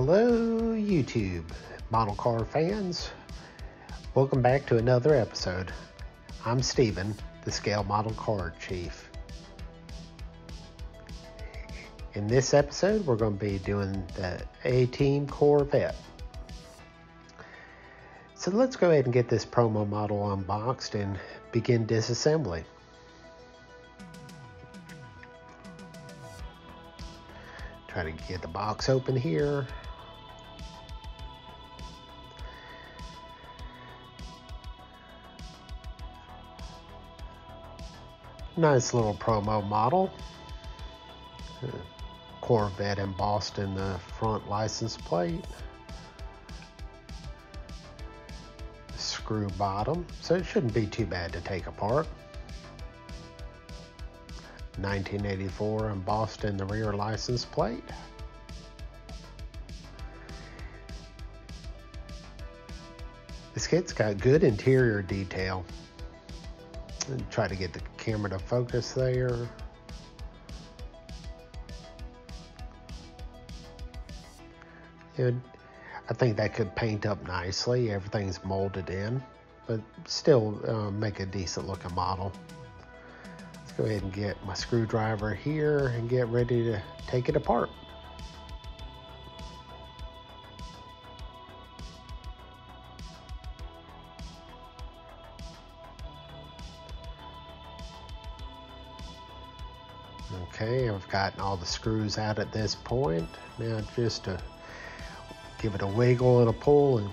Hello, YouTube model car fans. Welcome back to another episode. I'm Steven, the Scale Model Car Chief. In this episode, we're going to be doing the A-Team Corvette. So let's go ahead and get this promo model unboxed and begin disassembly. Try to get the box open here. Nice little promo model. Corvette embossed in the uh, front license plate. Screw bottom, so it shouldn't be too bad to take apart. 1984 embossed in the rear license plate. This kit's got good interior detail. And try to get the camera to focus there. And I think that could paint up nicely. Everything's molded in, but still uh, make a decent looking model Let's go ahead and get my screwdriver here and get ready to take it apart. Okay, I've gotten all the screws out at this point. Now just to give it a wiggle and a pull and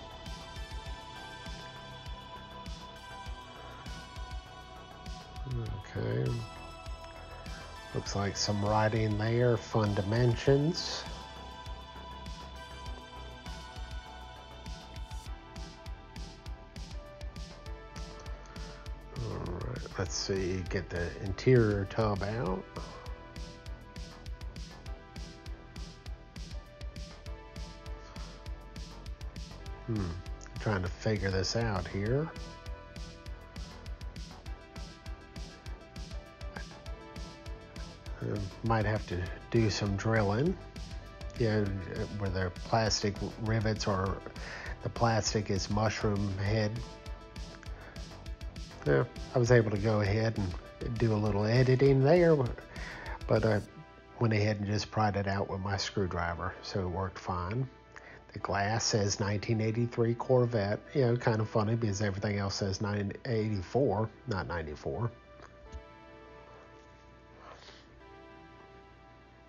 Okay. Looks like some writing there, fun dimensions. Alright, let's see, get the interior tub out. Hmm, trying to figure this out here. Uh, might have to do some drilling. Yeah, where the plastic rivets or the plastic is mushroom head. Yeah, I was able to go ahead and do a little editing there, but I went ahead and just pried it out with my screwdriver, so it worked fine. The glass says 1983 Corvette. You know, kind of funny because everything else says 1984, not 94.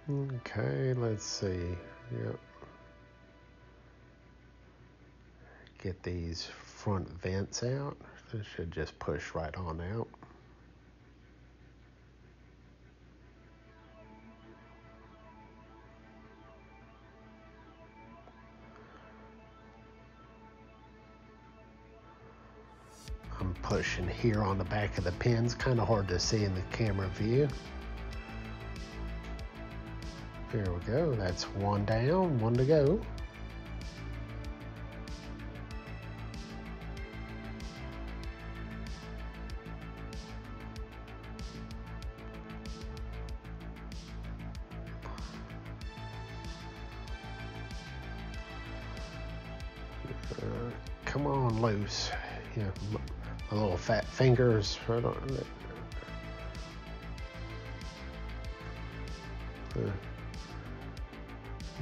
Okay, let's see. Yep. Get these front vents out. This should just push right on out. Pushing here on the back of the pins, kind of hard to see in the camera view. There we go. That's one down, one to go. Uh, come on loose. Yeah, my little fat fingers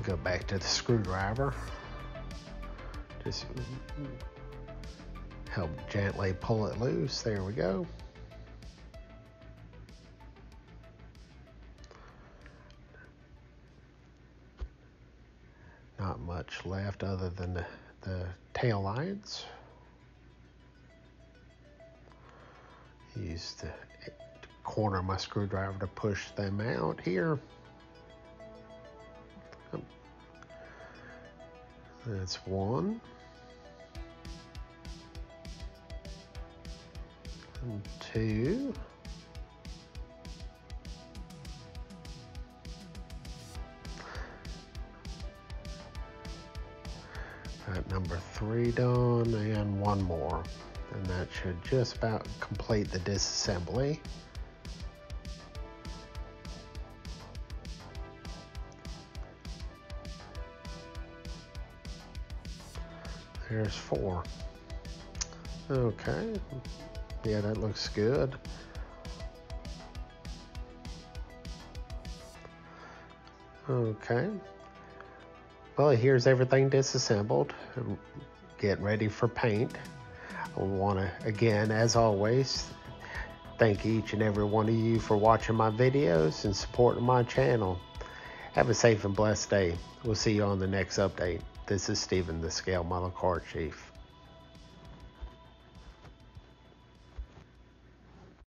Go back to the screwdriver. Just help gently pull it loose. There we go. Not much left other than the, the tail lights. Use the corner of my screwdriver to push them out here. That's one. And two. Got number three done and one more. And that should just about complete the disassembly. There's four. Okay. Yeah, that looks good. Okay. Well, here's everything disassembled. Get ready for paint. I want to, again, as always, thank each and every one of you for watching my videos and supporting my channel. Have a safe and blessed day. We'll see you on the next update. This is Stephen, the Scale Model Car Chief.